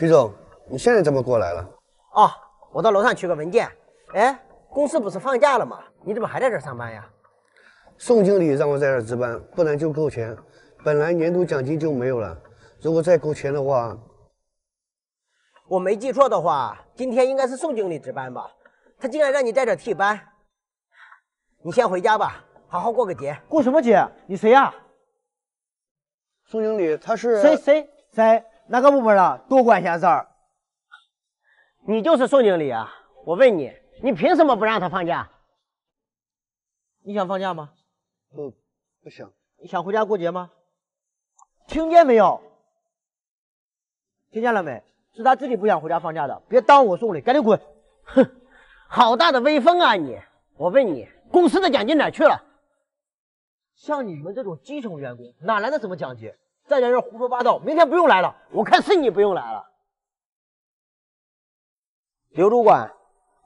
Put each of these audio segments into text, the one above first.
皮总，你现在怎么过来了？哦，我到楼上取个文件。哎，公司不是放假了吗？你怎么还在这上班呀？宋经理让我在这值班，不然就扣钱。本来年度奖金就没有了，如果再扣钱的话，我没记错的话，今天应该是宋经理值班吧？他竟然让你在这替班，你先回家吧，好好过个节。过什么节？你谁呀？宋经理，他是谁谁谁？哪个部门的？多管闲事儿！你就是宋经理啊？我问你，你凭什么不让他放假？你想放假吗？不，不想。你想回家过节吗？听见没有？听见了没？是他自己不想回家放假的，别耽误我送礼，赶紧滚！哼，好大的威风啊你！我问你，公司的奖金哪去了？像你们这种基层员工，哪来的什么奖金？再在这胡说八道，明天不用来了。我看是你不用来了。刘主管，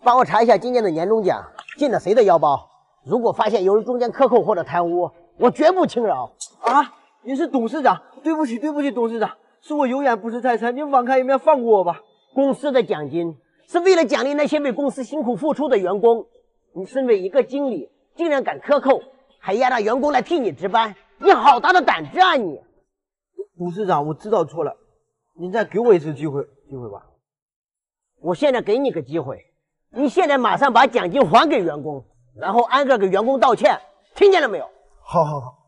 帮我查一下今年的年终奖进了谁的腰包。如果发现有人中间克扣或者贪污，我绝不轻饶。啊，你是董事长，对不起，对不起，董事长，是我有眼不识泰山，您网开一面，放过我吧。公司的奖金是为了奖励那些为公司辛苦付出的员工，你身为一个经理，竟然敢克扣，还压榨员工来替你值班，你好大的胆子啊你！董事长，我知道错了，您再给我一次机会，机会吧。我现在给你个机会，你现在马上把奖金还给员工，然后挨个给员工道歉，听见了没有？好好好。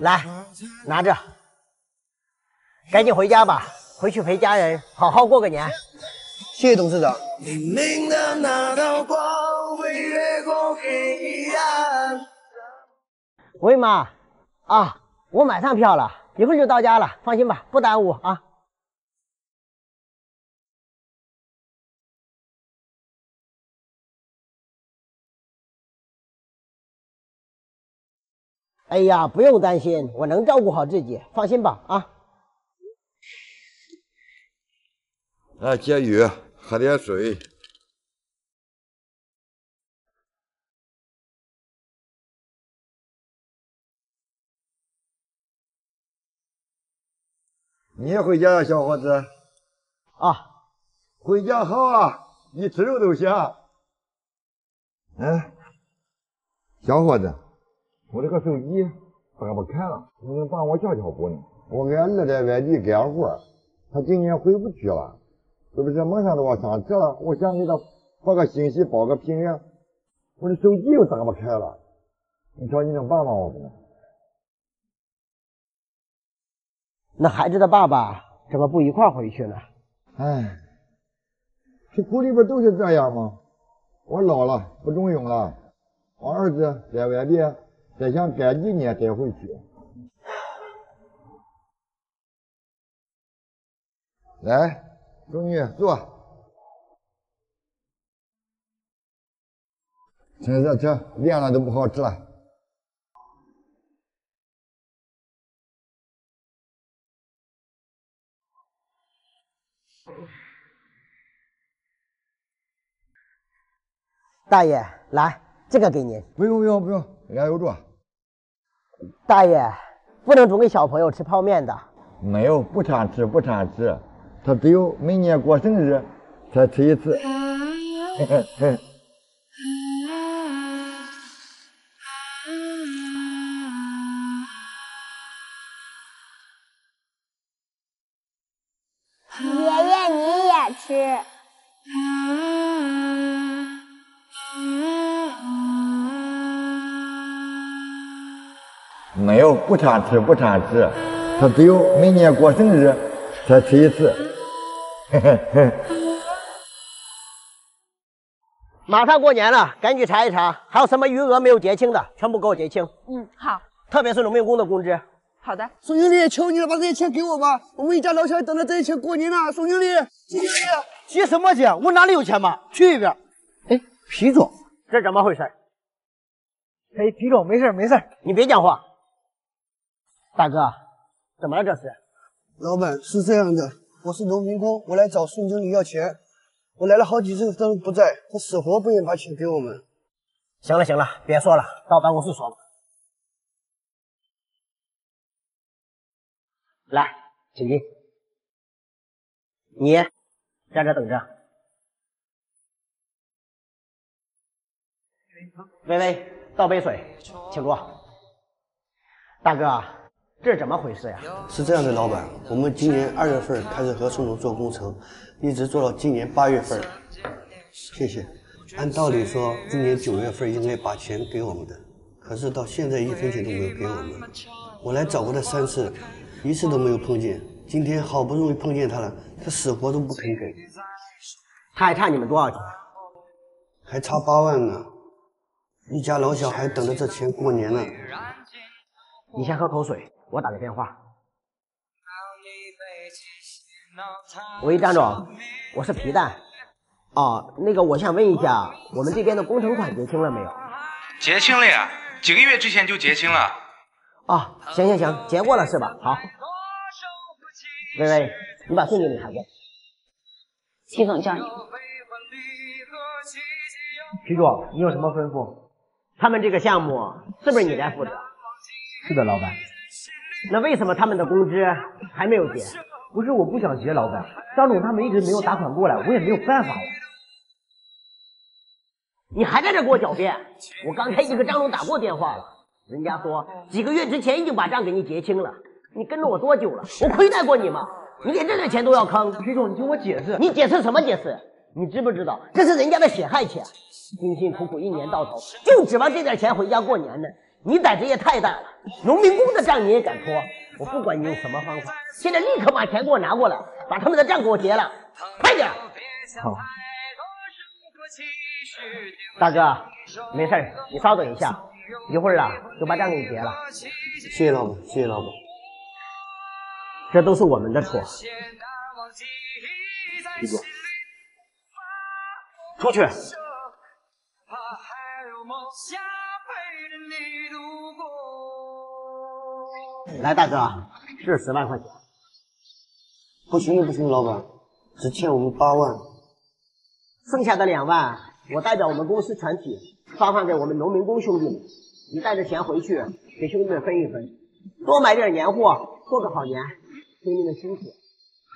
来，拿着，赶紧回家吧，回去陪家人好好过个年。谢谢董事长。喂，妈，啊，我买上票了，一会儿就到家了，放心吧，不耽误啊。哎呀，不用担心，我能照顾好自己，放心吧啊。来，解雨，喝点水。你也回家呀，小伙子？啊，回家好啊，你吃肉都香。嗯，小伙子，我这个手机打不开了？你能帮我瞧瞧不呢？我给俺儿在外地干活，他今年回不去了，是不是马上都要上车了，我想给他发个信息报个平安。我的手机又打不开了，你瞧你能帮帮我不？那孩子的爸爸怎么不一块回去呢？哎，这股里边都是这样吗？我老了不中用了，我儿子在外边再想干几年再回去。来，闺女坐，趁热吃，凉了都不好吃了。大爷，来，这个给您。不用不用不用，俺有住。大爷，不能总给小朋友吃泡面的。没有，不常吃，不常吃。他只有每年过生日才吃一次。不常吃，不常吃。他只有每年过生日才吃一次。马上过年了，赶紧查一查，还有什么余额没有结清的，全部给我结清。嗯，好。特别是农民工的工资。好的。宋经理，求你了，把这些钱给我吧，我们一家老小等着这些钱过年呢。宋经理，宋经理，结什么结？我哪里有钱嘛？去一边。哎，皮总，这怎么回事？哎，皮总，没事没事，你别讲话。大哥，怎么了这是？老板是这样的，我是农民工，我来找宋经理要钱，我来了好几次他都不在，他死活不愿意把钱给我们。行了行了，别说了，到办公室说吧。来，请进。你在这等着。微微，倒杯水，请坐。大哥，这是怎么回事呀？是这样的，老板，我们今年二月份开始和宋总做工程，一直做到今年八月份。谢谢。按道理说，今年九月份应该把钱给我们的，可是到现在一分钱都没有给我们。我来找过他三次，一次都没有碰见。今天好不容易碰见他了，他死活都不肯给。他还差你们多少钱？还差八万呢。一家老小还等着这钱过年呢。你先喝口水，我打个电话。喂，张总，我是皮蛋。哦，那个，我想问一下，我们这边的工程款结清了没有？结清了呀，几个月之前就结清了。哦，行行行，结过了是吧？好。微微，你把信给你孩子。齐总叫你。徐总，你有什么吩咐？他们这个项目是不是你在负责？是的，老板。那为什么他们的工资还没有结？不是我不想结，老板，张总他们一直没有打款过来，我也没有办法呀。你还在这给我狡辩？我刚才已经跟张总打过电话了，人家说几个月之前已经把账给你结清了。你跟着我多久了？我亏待过你吗？你连这点钱都要坑？徐总，你听我解释。你解释什么解释？你知不知道这是人家的血汗钱？辛辛苦苦一年到头，就指望这点钱回家过年呢？你胆子也太大了！农民工的账你也敢拖？我不管你用什么方法，现在立刻把钱给我拿过来，把他们的账给我结了，快点！好。大哥，没事你稍等一下，一会儿啊就把账给你结了。谢谢老板，谢谢老板。这都是我们的错。徐总，出去。来，大哥，这是十万块钱。不行不行，老板，只欠我们八万，剩下的两万，我代表我们公司全体发放给我们农民工兄弟们。你带着钱回去，给兄弟们分一分，多买点年货，过个好年。兄弟们辛苦，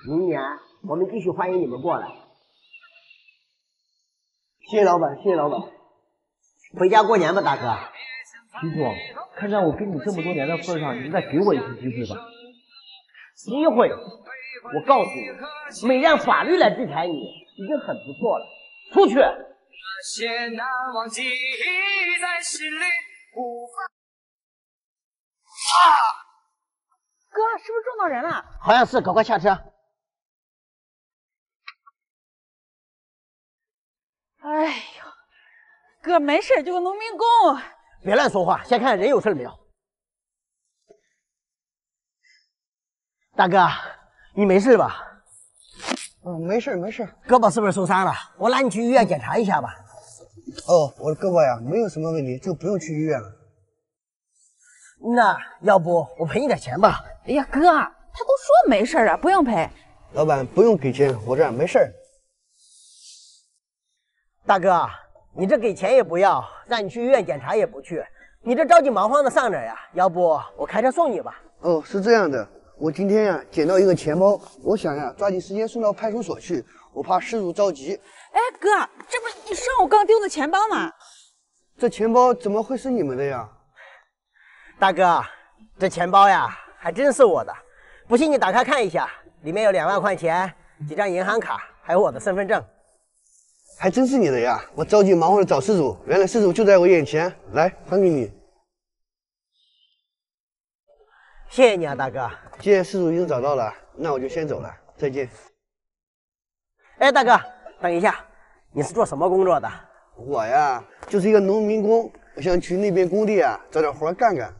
明年我们继续欢迎你们过来。谢谢老板，谢谢老板。回家过年吧，大哥。徐总，看在我跟你这么多年的份上，你再给我一次机会吧。机会？我告诉你，没让法律来制裁你，已经很不错了。出去。啊！哥，是不是撞到人了？好像是，赶快下车。哎呦，哥没事，就个农民工。别乱说话，先看看人有事没有。大哥，你没事吧？嗯，没事没事。胳膊是不是受伤了？我拉你去医院检查一下吧。哦，我的胳膊呀，没有什么问题，就不用去医院了。那要不我赔你点钱吧？哎呀，哥，他都说没事啊，不用赔。老板不用给钱，我这没事。大哥。你这给钱也不要，让你去医院检查也不去，你这着急忙慌的上哪呀？要不我开车送你吧？哦，是这样的，我今天呀捡到一个钱包，我想呀抓紧时间送到派出所去，我怕失主着急。哎，哥，这不是你上午刚丢的钱包吗？这钱包怎么会是你们的呀？大哥，这钱包呀还真是我的，不信你打开看一下，里面有两万块钱、几张银行卡，还有我的身份证。还真是你的呀！我着急忙慌的找失主，原来失主就在我眼前。来，还给你。谢谢你啊，大哥。既然失主已经找到了，那我就先走了，再见。哎，大哥，等一下，你是做什么工作的？我呀，就是一个农民工，我想去那边工地啊找点活干干。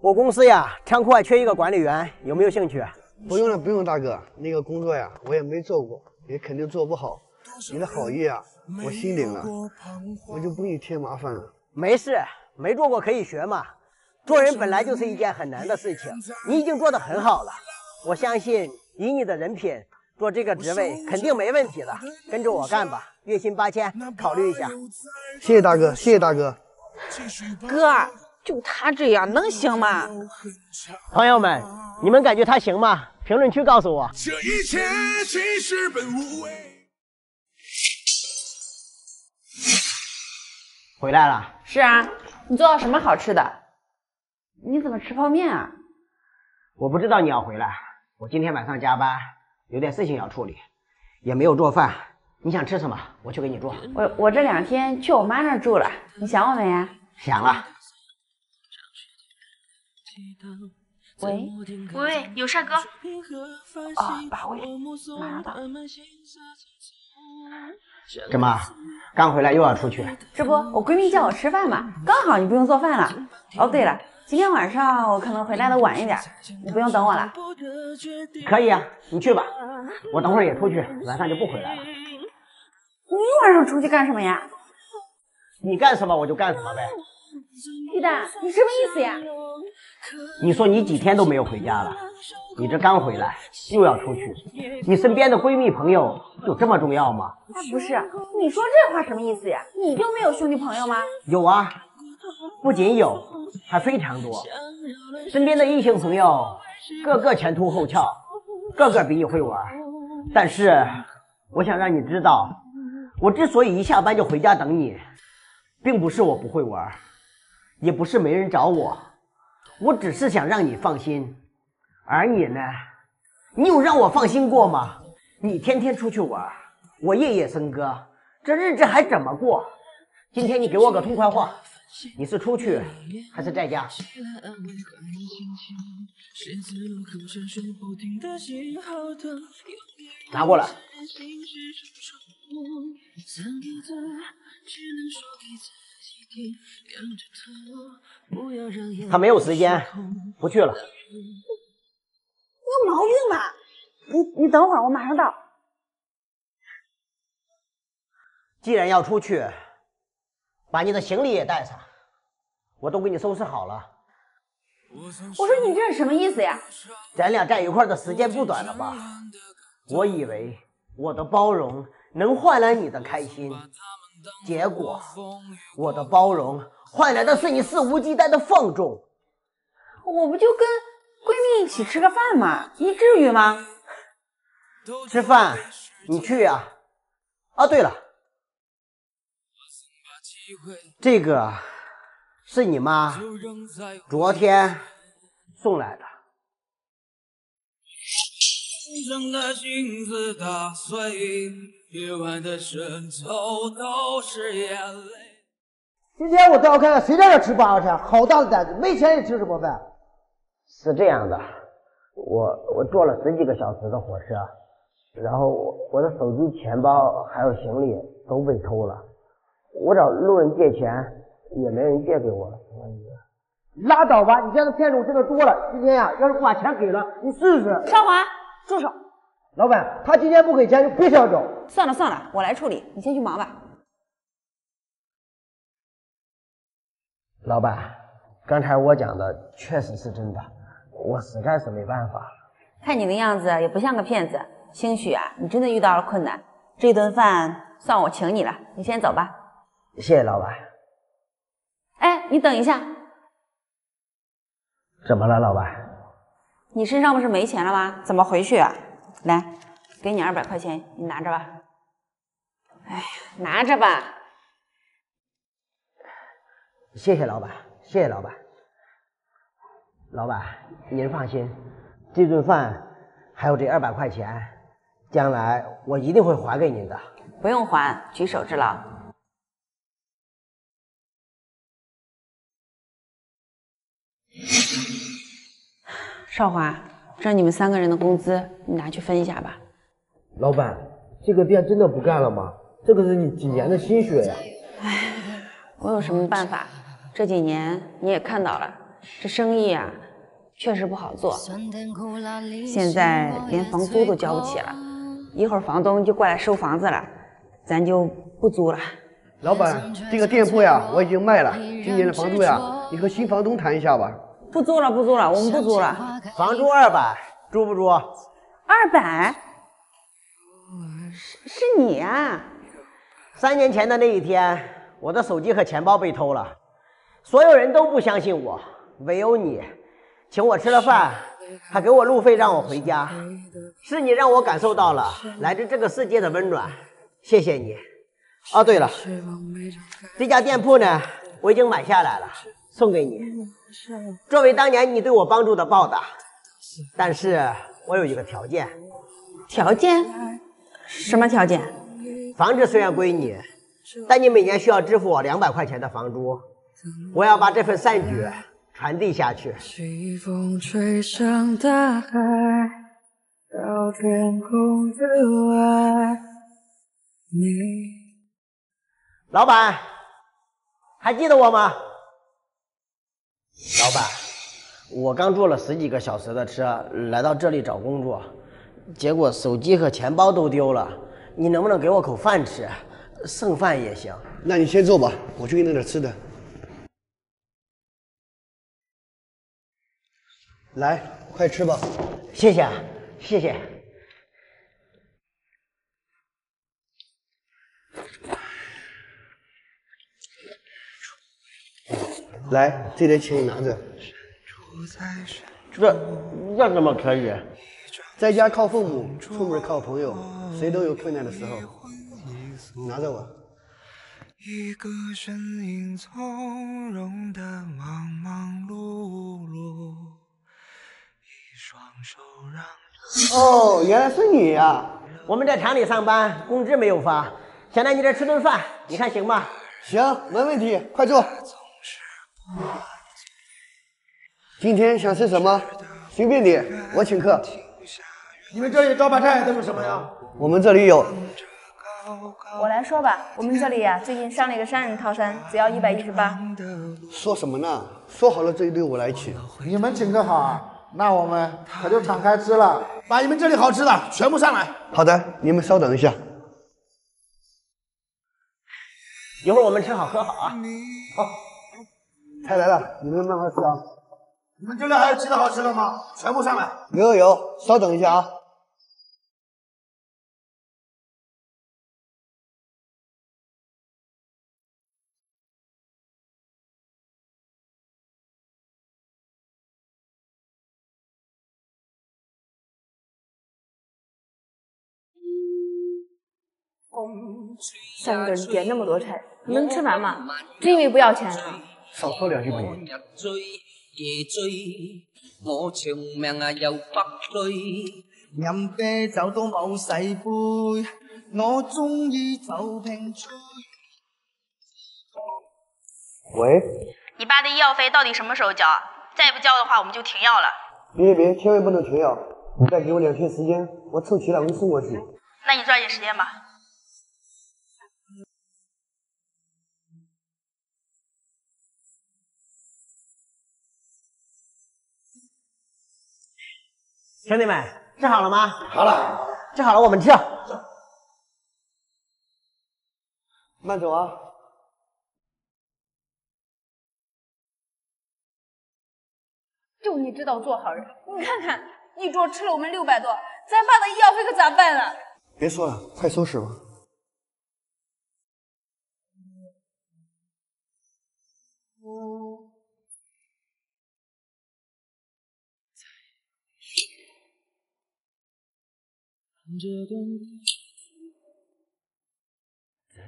我公司呀，仓库还缺一个管理员，有没有兴趣？不用了，不用，大哥，那个工作呀，我也没做过，也肯定做不好。你的好意啊，我心领了，我就不给你添麻烦了。没事，没做过可以学嘛。做人本来就是一件很难的事情，你已经做得很好了。我相信以你的人品，做这个职位肯定没问题的。跟着我干吧，月薪八千，考虑一下。谢谢大哥，谢谢大哥。哥，就他这样能行吗？朋友们，你们感觉他行吗？评论区告诉我。这一切其实本无味。回来了，是啊，你做了什么好吃的？你怎么吃泡面啊？我不知道你要回来，我今天晚上加班，有点事情要处理，也没有做饭。你想吃什么，我去给你做。我我这两天去我妈那儿住了，你想我没呀？想了。喂喂喂，有事哥？哦，把位，马上到。怎么，刚回来又要出去？这不，我闺蜜叫我吃饭嘛，刚好你不用做饭了。哦，对了，今天晚上我可能回来的晚一点，你不用等我了。可以啊，你去吧，我等会儿也出去，晚上就不回来了。你晚上出去干什么呀？你干什么我就干什么呗。鸡蛋，你什么意思呀？你说你几天都没有回家了，你这刚回来又要出去，你身边的闺蜜朋友有这么重要吗？哎，不是，你说这话什么意思呀？你就没有兄弟朋友吗？有啊，不仅有，还非常多。身边的异性朋友个个前凸后翘，个个比你会玩。但是我想让你知道，我之所以一下班就回家等你，并不是我不会玩，也不是没人找我。我只是想让你放心，而你呢？你有让我放心过吗？你天天出去玩，我夜夜笙歌，这日子还怎么过？今天你给我个痛快话，你是出去还是在家？拿过来。他没有时间，不去了。你有毛病吧？你你等会儿，我马上到。既然要出去，把你的行李也带上，我都给你收拾好了。我说你这是什么意思呀？咱俩在一块的时间不短了吧？我以为我的包容能换来你的开心。结果，我的包容换来的是你肆无忌惮的放纵。我不就跟闺蜜一起吃个饭吗？你至于吗？吃饭，你去呀。啊，对了，这个是你妈昨天送来的。夜晚的深处都是眼泪。今天我倒要看看谁在这吃八块钱，好大的胆子，没钱也吃什么饭？是这样的，我我坐了十几个小时的火车，然后我我的手机、钱包还有行李都被偷了，我找路人借钱也没人借给我。拉倒吧，你这样的骗子我见得多了。今天呀，要是不把钱给了，你试试。少华，住手！老板，他今天不给钱就别想走。算了算了，我来处理，你先去忙吧。老板，刚才我讲的确实是真的，我实在是没办法。看你的样子也不像个骗子，兴许啊，你真的遇到了困难。这顿饭算我请你了，你先走吧。谢谢老板。哎，你等一下。怎么了，老板？你身上不是没钱了吗？怎么回去啊？来，给你二百块钱，你拿着吧。哎呀，拿着吧。谢谢老板，谢谢老板。老板，您放心，这顿饭还有这二百块钱，将来我一定会还给您的。不用还，举手之劳。少华，这是你们三个人的工资，你拿去分一下吧。老板，这个店真的不干了吗？这可是你几年的心血呀！唉，我有什么办法？这几年你也看到了，这生意啊，确实不好做。现在连房租都交不起了，一会儿房东就过来收房子了，咱就不租了。老板，这个店铺呀，我已经卖了，今年的房租呀，你和新房东谈一下吧。不租了，不租了，我们不租了。房租二百，租不租？二百？是是你啊？三年前的那一天，我的手机和钱包被偷了，所有人都不相信我，唯有你，请我吃了饭，还给我路费让我回家，是你让我感受到了来自这个世界的温暖，谢谢你。哦，对了，这家店铺呢，我已经买下来了，送给你，作为当年你对我帮助的报答。但是我有一个条件，条件？什么条件？房子虽然归你，但你每年需要支付我两百块钱的房租。我要把这份善举传递下去。西风吹向大海，到天空之外，你。老板，还记得我吗？老板，我刚坐了十几个小时的车来到这里找工作，结果手机和钱包都丢了。你能不能给我口饭吃？剩饭也行。那你先坐吧，我去给你弄点吃的。来，快吃吧。谢谢，谢谢。来，这点钱你拿着。这这怎么可以？在家靠父母，出门靠朋友，谁都有困难的时候。拿着我。一个身影从容的忙忙碌碌，一双手让。哦，原来是你呀！我们在厂里上班，工资没有发，想来你这吃顿饭，你看行吗？行，没问题，快坐。今天想吃什么？随便你，我请客。你们这里招牌菜都是什么呀？我们这里有。我来说吧，我们这里呀，最近上了一个三人套餐，只要一百一十八。说什么呢？说好了这一顿我来请。你们请客好啊，那我们可就敞开吃了，把你们这里好吃的全部上来。好的，你们稍等一下。一会儿我们吃好喝好啊。好，菜来了，你们慢慢吃啊。你们这里还有其他好吃的吗？全部上来。有有有，稍等一下啊。三个人点那么多菜，能吃完吗？真以为不要钱啊？少说两句不行。饮啤酒都冇洗杯，我中意酒瓶吹。喂。你爸的医药费到底什么时候交？再不交的话，我们就停药了。别别，千万不能停药！你再给我两天时间，我凑齐了，我给你送过去。那你抓紧时间吧。兄弟们，吃好了吗？好了，吃好了，我们吃。慢走啊！就你知道做好人，你看看，一桌吃了我们六百多，咱爸的医药费可咋办啊？别说了，快收拾吧。再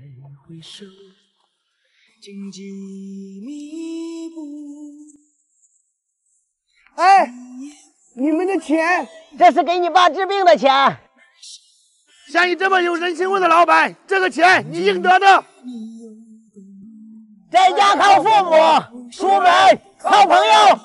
回首，荆棘密布。哎，你们的钱，这是给你爸治病的钱。像你这么有人情味的老板，这个钱你应得的。在家靠父母，出门靠朋友。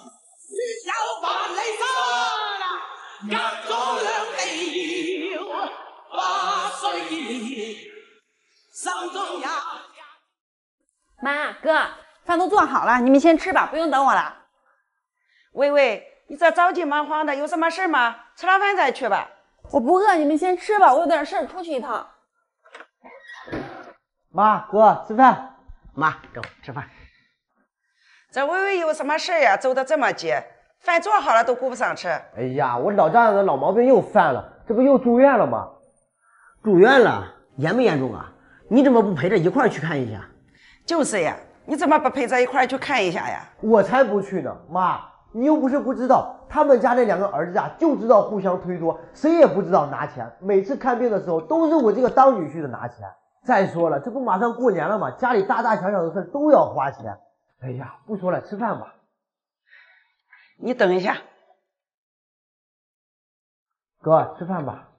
妈，哥，饭都做好了，你们先吃吧，不用等我了。喂喂，你这着急忙慌的，有什么事吗？吃了饭再去吧。我不饿，你们先吃吧，我有点事，出去一趟。妈，哥，吃饭。妈，走，吃饭。这薇薇有什么事呀？走的这么急，饭做好了都顾不上吃。哎呀，我老丈人的老毛病又犯了，这不又住院了吗？住院了，严不严重啊？你怎么不陪着一块儿去看一下？就是呀，你怎么不陪着一块儿去看一下呀？我才不去呢，妈，你又不是不知道，他们家那两个儿子啊，就知道互相推脱，谁也不知道拿钱。每次看病的时候，都是我这个当女婿的拿钱。再说了，这不马上过年了吗？家里大大小小的事都要花钱。哎呀，不说了，吃饭吧。你等一下，哥，吃饭吧。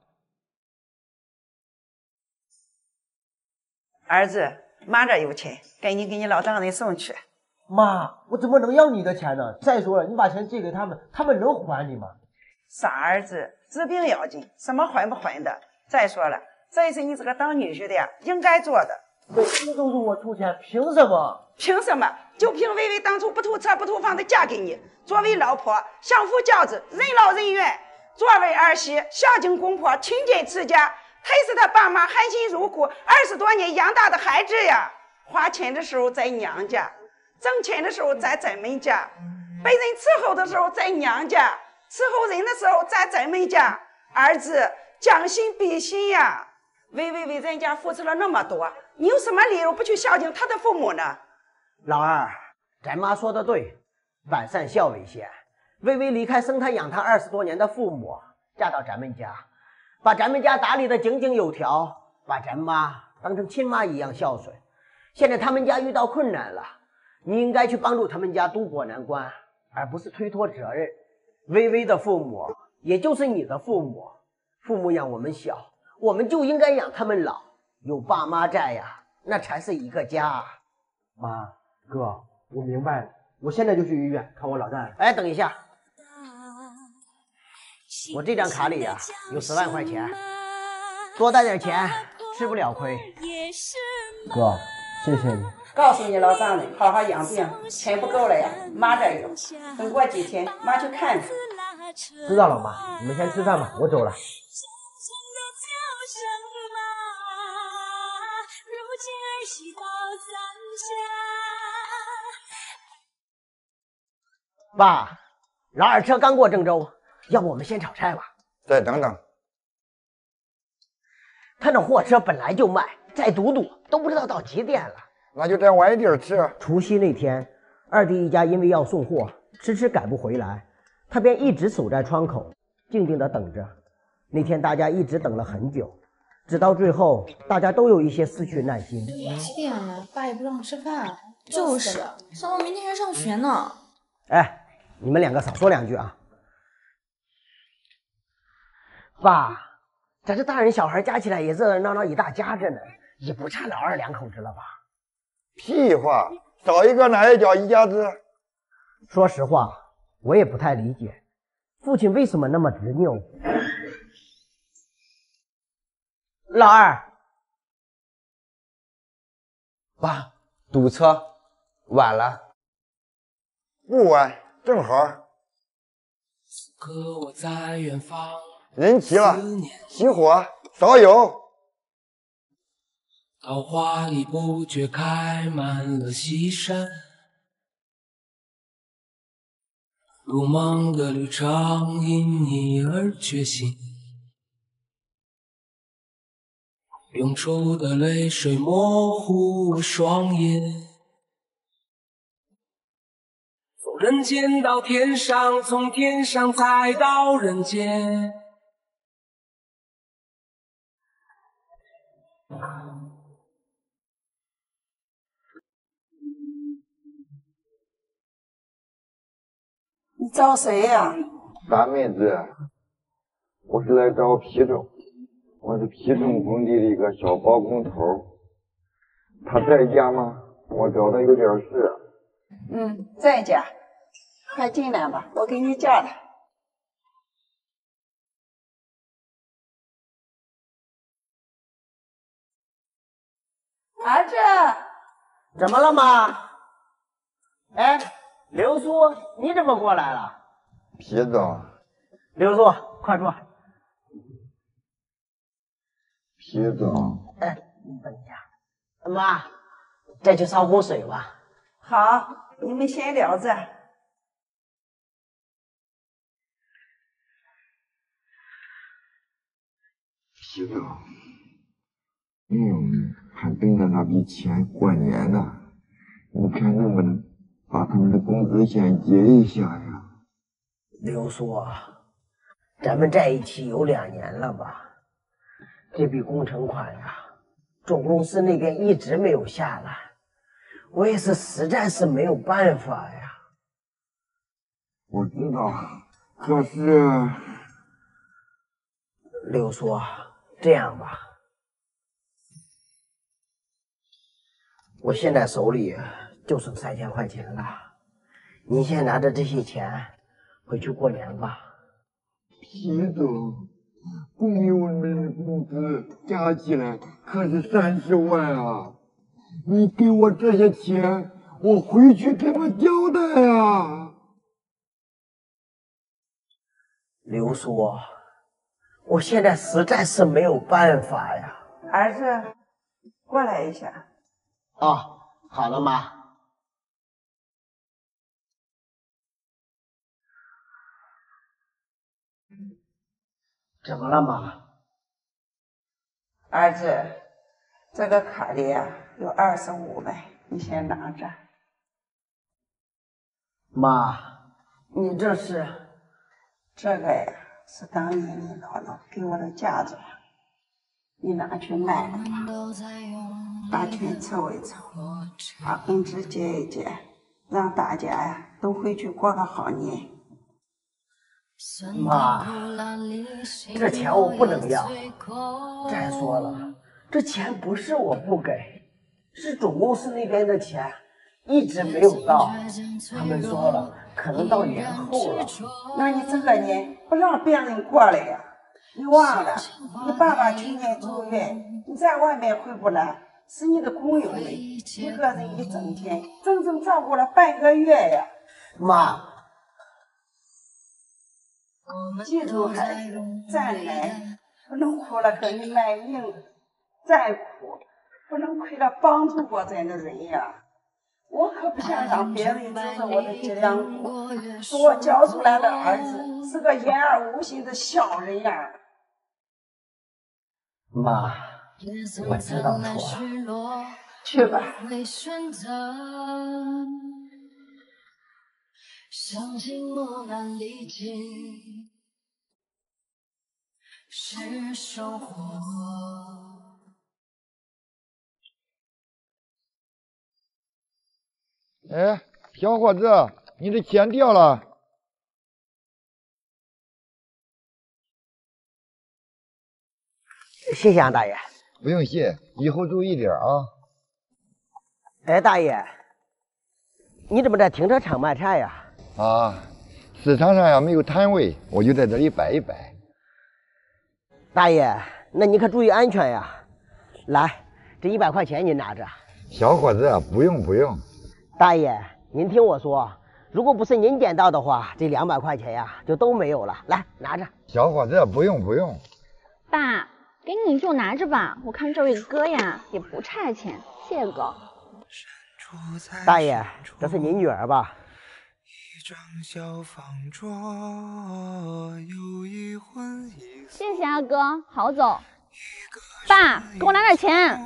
儿子，妈这有钱，赶紧给你老丈人送去。妈，我怎么能要你的钱呢？再说了，你把钱借给他们，他们能还你吗？傻儿子，治病要紧，什么还不还的？再说了，这也是你这个当女婿的呀，应该做的。每次都是我出钱，凭什么？凭什么？就凭薇薇当初不图车不图房的嫁给你，作为老婆相夫教子，任劳任怨；作为儿媳孝敬公婆，勤俭持家。还是他爸妈含辛茹苦二十多年养大的孩子呀！花钱的时候在娘家，挣钱的时候在咱们家，被人伺候的时候在娘家，伺候人的时候在咱们家。儿子将心比心呀！薇薇为咱家付出了那么多，你有什么理由不去孝敬他的父母呢？老二，咱妈说的对，百善孝为先。薇薇离开生她养她二十多年的父母，嫁到咱们家。把咱们家打理的井井有条，把咱妈当成亲妈一样孝顺。现在他们家遇到困难了，你应该去帮助他们家渡过难关，而不是推脱责任。微微的父母，也就是你的父母，父母养我们小，我们就应该养他们老。有爸妈在呀，那才是一个家。妈，哥，我明白了，我现在就去医院看我老丈人。哎，等一下。我这张卡里呀有十万块钱，多带点钱，吃不了亏。哥，谢谢你。告诉你老丈人，好好养病，钱不够了呀，妈这有。等过几天，妈去看你。知道了，妈，你们先吃饭吧，我走了。爸，老二车刚过郑州。要不我们先炒菜吧？再等等。他那货车本来就慢，再堵堵都不知道到几点了。那就再晚一点吃。除夕那天，二弟一家因为要送货，迟迟赶不回来，他便一直守在窗口，静静的等着。那天大家一直等了很久，直到最后，大家都有一些失去耐心。几点了？爸也不让吃饭。就是，小宝明天还上学呢。哎，你们两个少说两句啊。爸，咱这大人小孩加起来也热热闹闹一大家子呢，也不差老二两口子了吧？屁话，少一个哪也叫一家子。说实话，我也不太理解，父亲为什么那么执拗。老二，爸，堵车，晚了。不晚，正好。此刻我在远方。人齐了，起火，烧油。桃花里不觉开满了西山，如梦的旅程因你而觉醒，涌出的泪水模糊我双眼。从人间到天上，从天上再到人间。你找谁呀？大妹子，我是来找皮总，我是皮总工地的一个小包工头，他在家吗？我找他有点事。嗯，在家，快进来吧，我给你叫他。怎么了妈？哎，刘叔，你怎么过来了？皮总，刘叔，快坐。皮总，哎，你等一下，妈，再去烧壶水吧。好，你们先聊着。皮总，嗯。还等着那笔钱过年呢，你看能不能把他们的工资先结一下呀？刘叔，咱们在一起有两年了吧？这笔工程款呀，总公司那边一直没有下来，我也是实在是没有办法呀。我知道，可是刘叔，这样吧，我现在手里就剩三千块钱了，你先拿着这些钱回去过年吧。皮总，工友们的工资加起来可是三十万啊！你给我这些钱，我回去怎么交代啊？刘叔，我现在实在是没有办法呀。儿子，过来一下。哦，好了，妈。怎么了，妈？儿子，这个卡里啊有二十五万，你先拿着。妈，你这是？这个呀是当年你姥姥给我的嫁妆，你拿去卖了吧，把钱凑一凑，把工资结一结，让大家呀都回去过个好年。妈，这钱我不能要。再说了，这钱不是我不给，是总公司那边的钱一直没有到，他们说了，可能到年后了。那你这个年不让别人过了呀？你忘了，你爸爸去年住院，你在外面回不来，是你的工友们一个人一整天，整整照顾了半个月呀。妈。记住，孩子，再难不能哭了跟你卖命，再苦不能亏了帮助过咱的人呀。我可不想让别人知道我的脊梁骨，说我教出来的儿子是个言而无信的小人呀。妈，我知道错了，去吧。相信磨难历尽是收获。哎，小伙子，你的钱掉了。谢谢啊，大爷。不用谢，以后注意点啊。哎，大爷，你怎么在停车场卖菜呀？啊，市场上呀没有摊位，我就在这里摆一摆。大爷，那你可注意安全呀！来，这一百块钱您拿着。小伙子，不用不用。大爷，您听我说，如果不是您捡到的话，这两百块钱呀就都没有了。来，拿着。小伙子，不用不用。爸，给你就拿着吧，我看这位哥呀也不差钱，谢谢哥。大爷，这是您女儿吧？谢谢啊哥，好走。爸，给我拿点钱。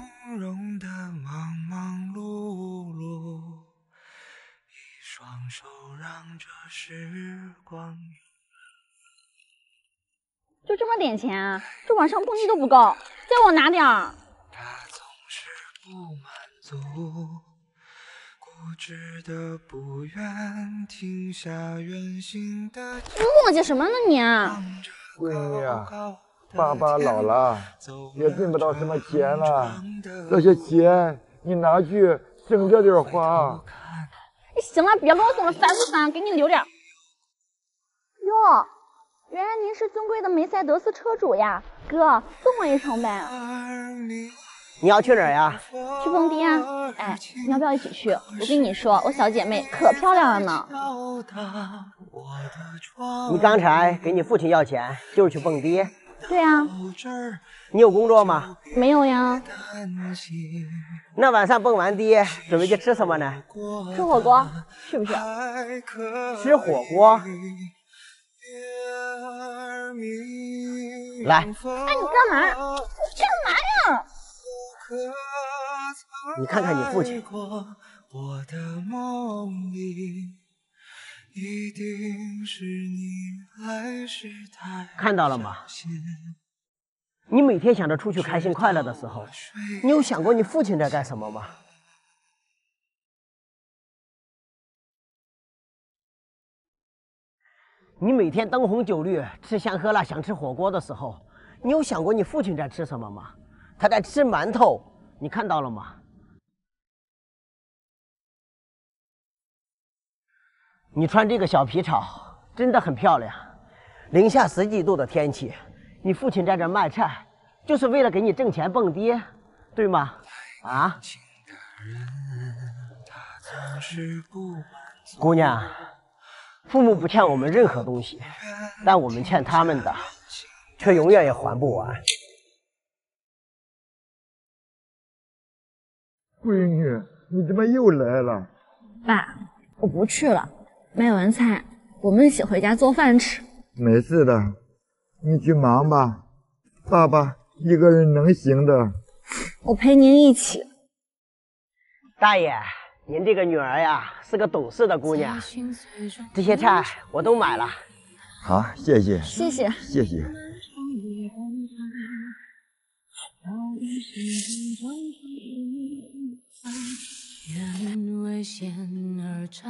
就这么点钱啊？这晚上蹦迪都不够，再给我拿点儿。你磨叽什么呢你？闺女啊，爸爸老了，也挣不到什么钱了，这些钱你拿去省着点花。行了，别啰嗦了，烦不烦？给你留点。哟，原来您是尊贵的梅赛德斯车主呀，哥，送我一程呗。你要去哪儿呀？去蹦迪啊！哎，你要不要一起去？我跟你说，我小姐妹可漂亮了呢。你刚才给你父亲要钱，就是去蹦迪？对呀。你有工作吗？没有呀。那晚上蹦完迪，准备去吃什么呢？吃火锅，去不去？吃火锅。来。哎，你干嘛？干嘛呀？你看看你父亲，我的梦里一定是你来时太看到了吗？你每天想着出去开心快乐的时候，你有想过你父亲在干什么吗？你每天灯红酒绿、吃香喝辣、想吃火锅的时候，你有想过你父亲在吃什么吗？他在吃馒头，你看到了吗？你穿这个小皮草真的很漂亮，零下十几度的天气，你父亲在这卖菜，就是为了给你挣钱蹦迪，对吗？啊？姑娘，父母不欠我们任何东西，但我们欠他们的，却永远也还不完。闺女，你怎么又来了？爸，我不去了。卖完菜，我们一起回家做饭吃。没事的，你去忙吧，爸爸一个人能行的。我陪您一起。大爷，您这个女儿呀，是个懂事的姑娘。这些菜我都买了。好，谢谢。谢谢。谢谢。因危险而战。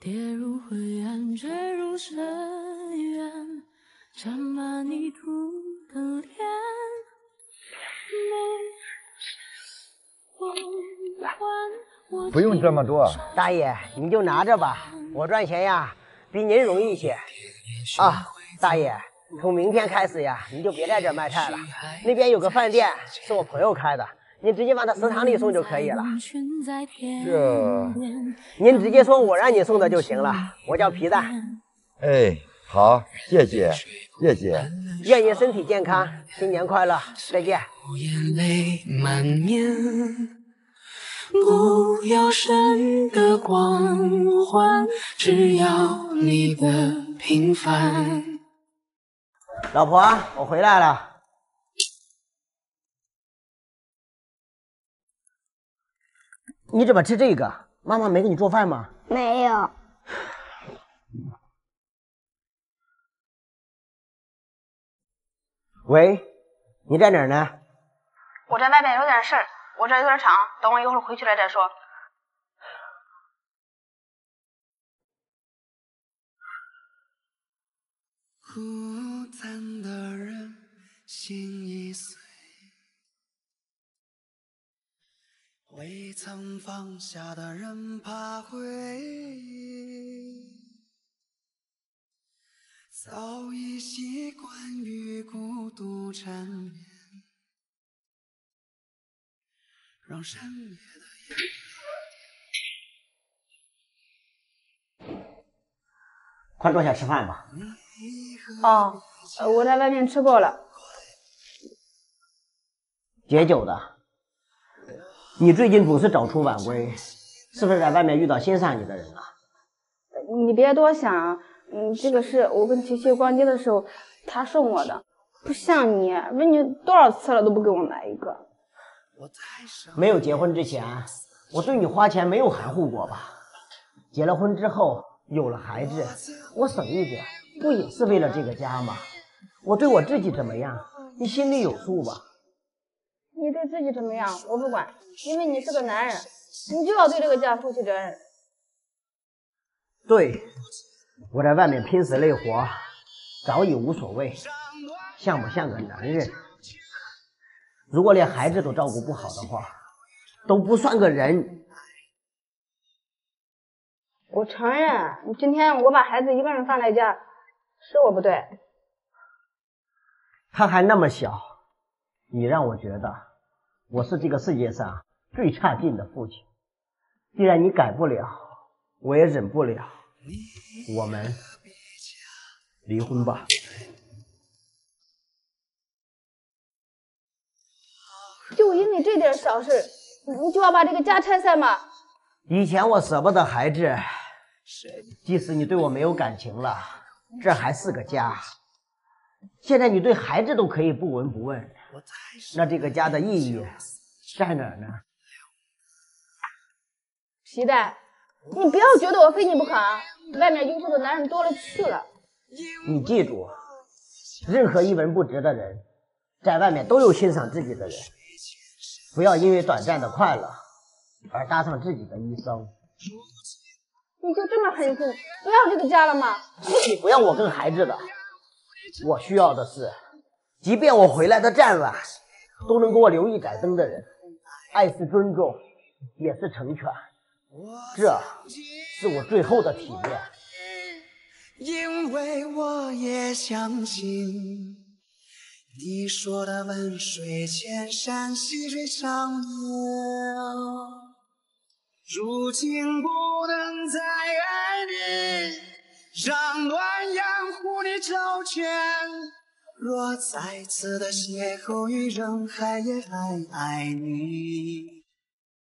跌入灰暗，坠入深渊，沾满泥土的脸。不用这么多，大爷，您就拿着吧。我赚钱呀，比您容易些。啊，大爷，从明天开始呀，您就别在这卖菜了。那边有个饭店，是我朋友开的。您直接往他食堂里送就可以了。这，您直接说我让你送的就行了。我叫皮蛋。哎，好，谢谢，谢谢。愿您身体健康，新年快乐，再见。眼泪满面，不要神的光环，只要你的平凡。老婆，我回来了。你怎么吃这个？妈妈没给你做饭吗？没有。喂，你在哪儿呢？我在外面有点事儿，我这有点长，等我一会儿回去了再说。孤单的人心已碎。未曾放下的人，怕回忆，早已习惯于孤独缠绵，让深夜的快坐下吃饭吧。哦，我在外面吃过了。解酒的。你最近总是早出晚归，是不是在外面遇到欣赏你的人了？你别多想，嗯，这个是我跟琪琪逛街的时候他送我的，不像你，问你多少次了都不给我买一个。没有结婚之前，我对你花钱没有含糊过吧？结了婚之后，有了孩子，我省一点，不也是为了这个家吗？我对我自己怎么样，你心里有数吧？你对自己怎么样，我不管，因为你是个男人，你就要对这个家负起责任。对，我在外面拼死累活，早已无所谓，像不像个男人？如果连孩子都照顾不好的话，都不算个人。我承认，今天我把孩子一个人放在家，是我不对。他还那么小，你让我觉得。我是这个世界上最差劲的父亲。既然你改不了，我也忍不了。我们离婚吧。就因为这点小事，你就要把这个家拆散吗？以前我舍不得孩子，即使你对我没有感情了，这还是个家。现在你对孩子都可以不闻不问。那这个家的意义在哪儿呢？期待。你不要觉得我非你不可，外面优秀的男人多了去了。你记住，任何一文不值的人，在外面都有欣赏自己的人。不要因为短暂的快乐而搭上自己的一生。你就这么狠心，不要这个家了吗？你不要我跟孩子的，我需要的是，即便我回来的再晚，都能给我留一盏灯的人。爱是尊重，也是成全，这是我最后的体面。因为我也相信你说的“万水千山，细水长流”。如今不能再爱你，让暖阳护你周全。若再次的邂逅于人海，也还爱你。